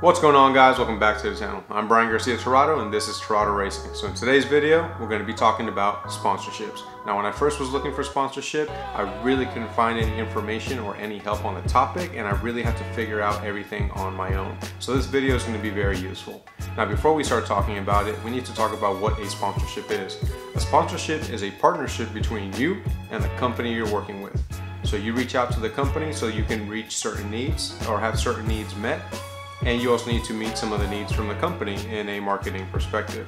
What's going on guys? Welcome back to the channel. I'm Brian Garcia Tirado and this is Tirado Racing. So in today's video, we're going to be talking about sponsorships. Now when I first was looking for sponsorship, I really couldn't find any information or any help on the topic and I really had to figure out everything on my own. So this video is going to be very useful. Now before we start talking about it, we need to talk about what a sponsorship is. A sponsorship is a partnership between you and the company you're working with. So you reach out to the company so you can reach certain needs or have certain needs met and you also need to meet some of the needs from the company in a marketing perspective.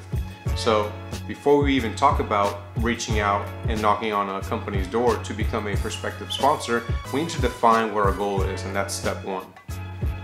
So before we even talk about reaching out and knocking on a company's door to become a prospective sponsor, we need to define what our goal is, and that's step one.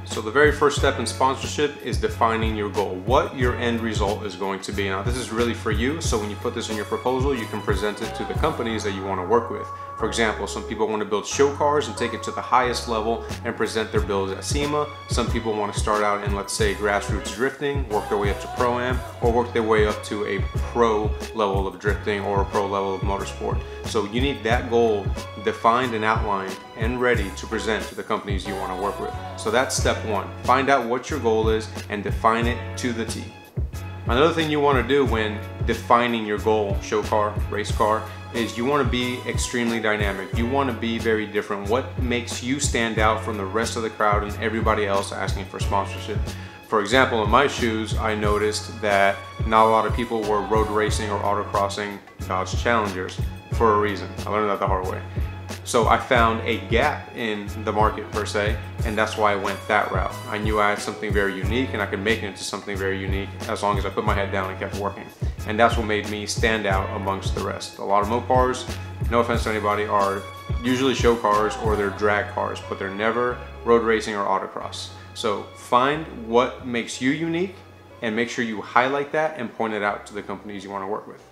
So the very first step in sponsorship is defining your goal, what your end result is going to be. Now this is really for you, so when you put this in your proposal, you can present it to the companies that you want to work with. For example, some people want to build show cars and take it to the highest level and present their builds at SEMA. Some people want to start out in, let's say, grassroots drifting, work their way up to Pro-Am, or work their way up to a pro level of drifting or a pro level of motorsport. So you need that goal defined and outlined and ready to present to the companies you want to work with. So that's step one. Find out what your goal is and define it to the T. Another thing you want to do when defining your goal, show car, race car, is you want to be extremely dynamic. You want to be very different. What makes you stand out from the rest of the crowd and everybody else asking for sponsorship? For example, in my shoes, I noticed that not a lot of people were road racing or autocrossing Dodge Challengers for a reason. I learned that the hard way. So I found a gap in the market per se, and that's why I went that route. I knew I had something very unique and I could make it into something very unique as long as I put my head down and kept working. And that's what made me stand out amongst the rest. A lot of Mopars, no offense to anybody, are usually show cars or they're drag cars, but they're never road racing or autocross. So find what makes you unique and make sure you highlight that and point it out to the companies you want to work with.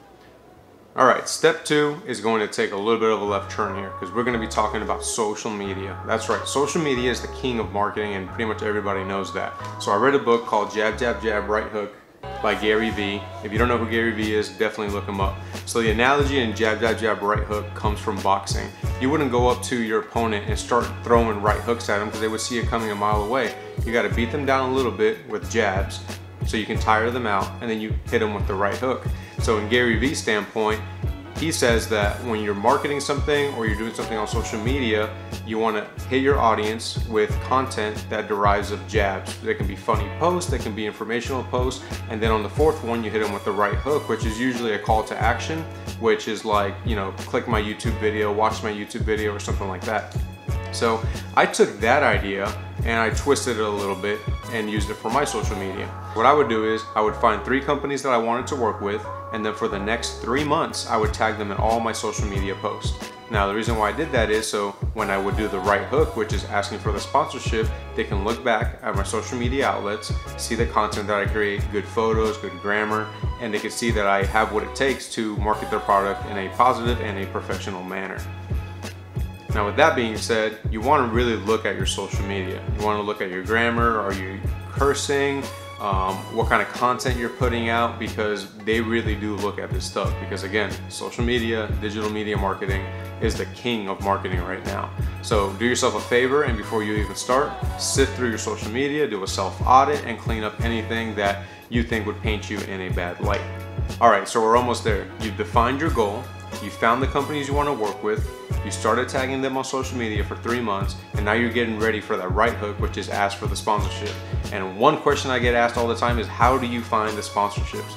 All right, step two is going to take a little bit of a left turn here because we're going to be talking about social media. That's right, social media is the king of marketing and pretty much everybody knows that. So I read a book called Jab, Jab, Jab, Right Hook by Gary Vee. If you don't know who Gary Vee is, definitely look him up. So the analogy in jab, jab, jab, right hook comes from boxing. You wouldn't go up to your opponent and start throwing right hooks at them because they would see it coming a mile away. You got to beat them down a little bit with jabs so you can tire them out and then you hit them with the right hook. So in Gary Vee's standpoint, he says that when you're marketing something or you're doing something on social media, you want to hit your audience with content that derives of jabs. They can be funny posts, they can be informational posts, and then on the fourth one, you hit them with the right hook, which is usually a call to action, which is like, you know, click my YouTube video, watch my YouTube video, or something like that. So I took that idea and I twisted it a little bit and used it for my social media. What I would do is I would find three companies that I wanted to work with and then for the next three months I would tag them in all my social media posts. Now the reason why I did that is so when I would do the right hook, which is asking for the sponsorship, they can look back at my social media outlets, see the content that I create, good photos, good grammar, and they can see that I have what it takes to market their product in a positive and a professional manner. Now with that being said, you want to really look at your social media. You want to look at your grammar, are you cursing, um, what kind of content you're putting out because they really do look at this stuff because again, social media, digital media marketing is the king of marketing right now. So do yourself a favor and before you even start, sift through your social media, do a self audit and clean up anything that you think would paint you in a bad light. All right, so we're almost there. You've defined your goal, you found the companies you want to work with, you started tagging them on social media for three months, and now you're getting ready for that right hook, which is ask for the sponsorship. And one question I get asked all the time is how do you find the sponsorships?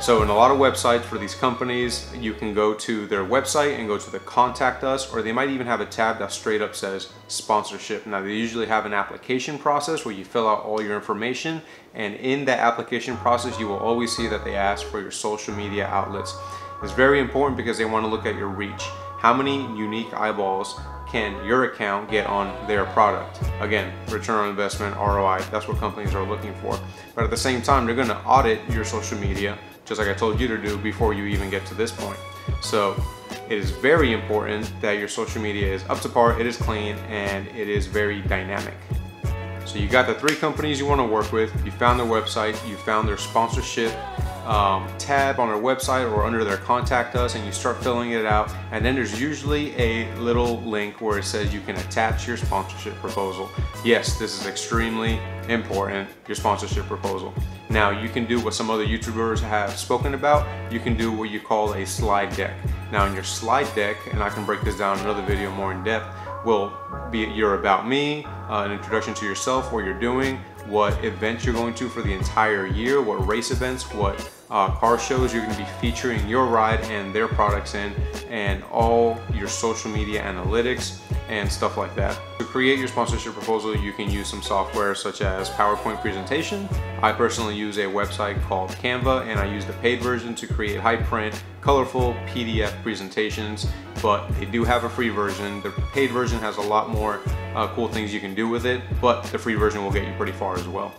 So in a lot of websites for these companies, you can go to their website and go to the contact us, or they might even have a tab that straight up says sponsorship. Now they usually have an application process where you fill out all your information. And in that application process, you will always see that they ask for your social media outlets. It's very important because they want to look at your reach. How many unique eyeballs can your account get on their product? Again, return on investment, ROI, that's what companies are looking for. But at the same time, they're gonna audit your social media, just like I told you to do before you even get to this point. So it is very important that your social media is up to par, it is clean, and it is very dynamic. So you got the three companies you wanna work with, you found their website, you found their sponsorship um, tab on our website or under their contact us and you start filling it out and then there's usually a little link where it says you can attach your sponsorship proposal. Yes, this is extremely important, your sponsorship proposal. Now you can do what some other YouTubers have spoken about, you can do what you call a slide deck. Now in your slide deck, and I can break this down in another video more in depth, will be your about me, uh, an introduction to yourself, what you're doing, what events you're going to for the entire year, what race events, what uh, car shows you're going to be featuring your ride and their products in, and all your social media analytics and stuff like that. To create your sponsorship proposal, you can use some software such as PowerPoint presentation. I personally use a website called Canva and I use the paid version to create high print, colorful PDF presentations, but they do have a free version. The paid version has a lot more uh, cool things you can do with it, but the free version will get you pretty far as well.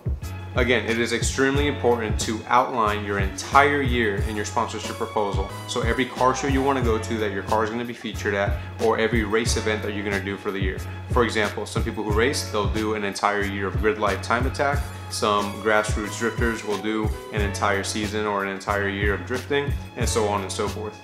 Again, it is extremely important to outline your entire year in your sponsorship proposal. So every car show you want to go to that your car is going to be featured at, or every race event that you're going to do for the year. For example, some people who race, they'll do an entire year of Gridlife time attack. Some grassroots drifters will do an entire season or an entire year of drifting, and so on and so forth.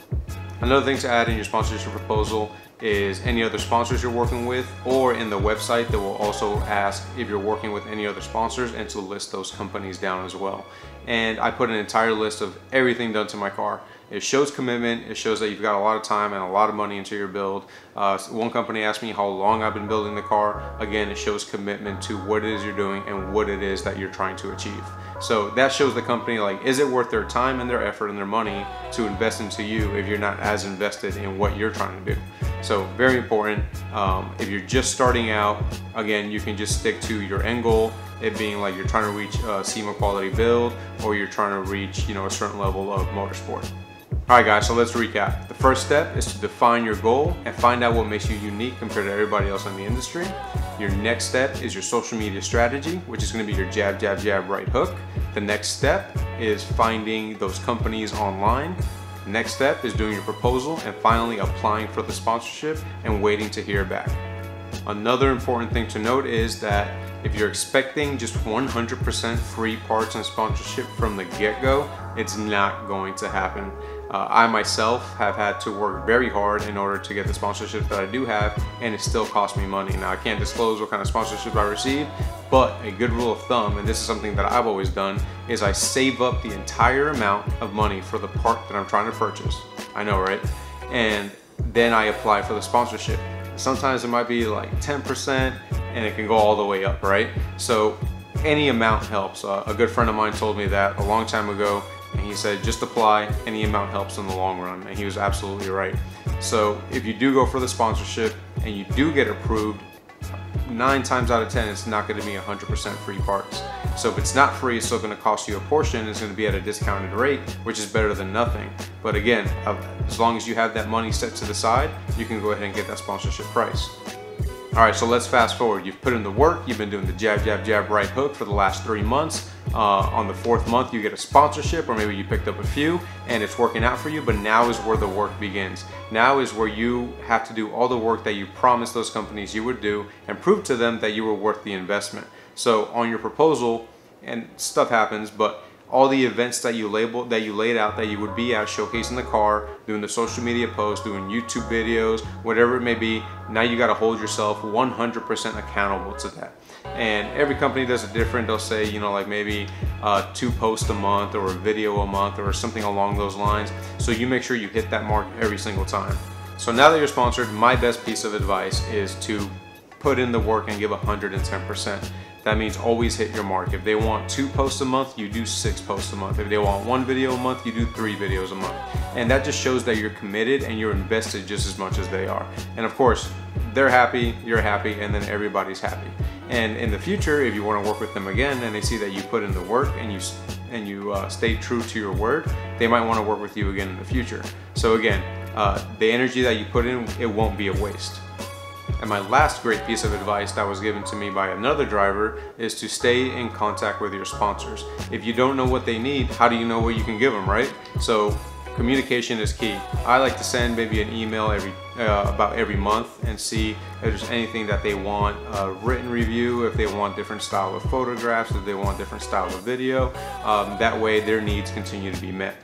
Another thing to add in your sponsorship proposal is any other sponsors you're working with or in the website that will also ask if you're working with any other sponsors and to list those companies down as well. And I put an entire list of everything done to my car. It shows commitment, it shows that you've got a lot of time and a lot of money into your build. Uh, one company asked me how long I've been building the car. Again, it shows commitment to what it is you're doing and what it is that you're trying to achieve. So that shows the company like, is it worth their time and their effort and their money to invest into you if you're not as invested in what you're trying to do? So very important. Um, if you're just starting out, again, you can just stick to your end goal. It being like you're trying to reach a SEMA quality build or you're trying to reach, you know, a certain level of motorsport. All right guys, so let's recap. The first step is to define your goal and find out what makes you unique compared to everybody else in the industry. Your next step is your social media strategy, which is gonna be your jab, jab, jab, right hook. The next step is finding those companies online Next step is doing your proposal and finally applying for the sponsorship and waiting to hear back. Another important thing to note is that if you're expecting just 100% free parts and sponsorship from the get-go, it's not going to happen. Uh, I myself have had to work very hard in order to get the sponsorship that I do have and it still costs me money. Now I can't disclose what kind of sponsorship I receive, but a good rule of thumb, and this is something that I've always done, is I save up the entire amount of money for the part that I'm trying to purchase. I know, right? And then I apply for the sponsorship. Sometimes it might be like 10% and it can go all the way up, right? So any amount helps. Uh, a good friend of mine told me that a long time ago and he said just apply, any amount helps in the long run and he was absolutely right. So if you do go for the sponsorship and you do get approved, nine times out of 10, it's not gonna be 100% free parts. So if it's not free, it's still gonna cost you a portion. It's gonna be at a discounted rate, which is better than nothing. But again, as long as you have that money set to the side, you can go ahead and get that sponsorship price. All right, so let's fast forward. You've put in the work, you've been doing the jab, jab, jab, right hook for the last three months. Uh, on the fourth month, you get a sponsorship, or maybe you picked up a few and it's working out for you, but now is where the work begins. Now is where you have to do all the work that you promised those companies you would do and prove to them that you were worth the investment. So on your proposal, and stuff happens, but all the events that you labeled that you laid out that you would be at showcasing the car doing the social media posts doing youtube videos whatever it may be now you got to hold yourself 100% accountable to that. And every company does it different. They'll say you know like maybe uh, two posts a month or a video a month or something along those lines. So you make sure you hit that mark every single time. So now that you're sponsored my best piece of advice is to put in the work and give 110% that means always hit your mark. If they want two posts a month, you do six posts a month. If they want one video a month, you do three videos a month. And that just shows that you're committed and you're invested just as much as they are. And of course, they're happy, you're happy, and then everybody's happy. And in the future, if you want to work with them again and they see that you put in the work and you and you uh, stay true to your word, they might want to work with you again in the future. So again, uh, the energy that you put in, it won't be a waste. And my last great piece of advice that was given to me by another driver is to stay in contact with your sponsors. If you don't know what they need, how do you know what you can give them, right? So communication is key. I like to send maybe an email every uh, about every month and see if there's anything that they want a written review, if they want different style of photographs, if they want different style of video. Um, that way their needs continue to be met.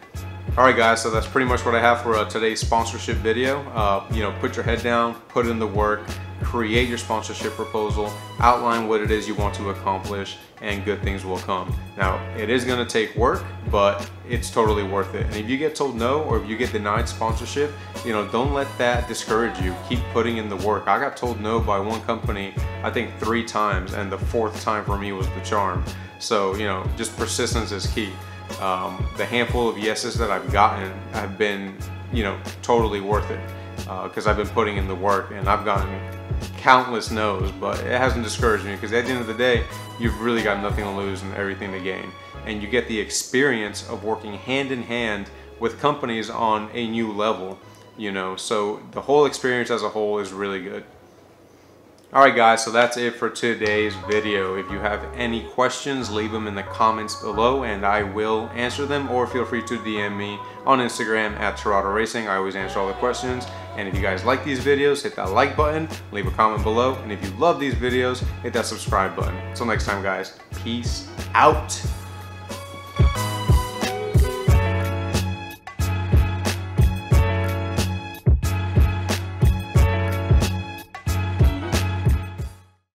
Alright guys, so that's pretty much what I have for uh, today's sponsorship video. Uh, you know, put your head down, put in the work, create your sponsorship proposal, outline what it is you want to accomplish, and good things will come. Now, it is gonna take work, but it's totally worth it. And if you get told no, or if you get denied sponsorship, you know, don't let that discourage you. Keep putting in the work. I got told no by one company, I think three times, and the fourth time for me was the charm. So, you know, just persistence is key. Um, the handful of yeses that I've gotten have been, you know, totally worth it because uh, I've been putting in the work and I've gotten countless no's, but it hasn't discouraged me because at the end of the day, you've really got nothing to lose and everything to gain. And you get the experience of working hand in hand with companies on a new level, you know, so the whole experience as a whole is really good. Alright guys, so that's it for today's video. If you have any questions, leave them in the comments below and I will answer them or feel free to DM me on Instagram at Tirado Racing. I always answer all the questions. And if you guys like these videos, hit that like button, leave a comment below. And if you love these videos, hit that subscribe button. Until next time guys, peace out.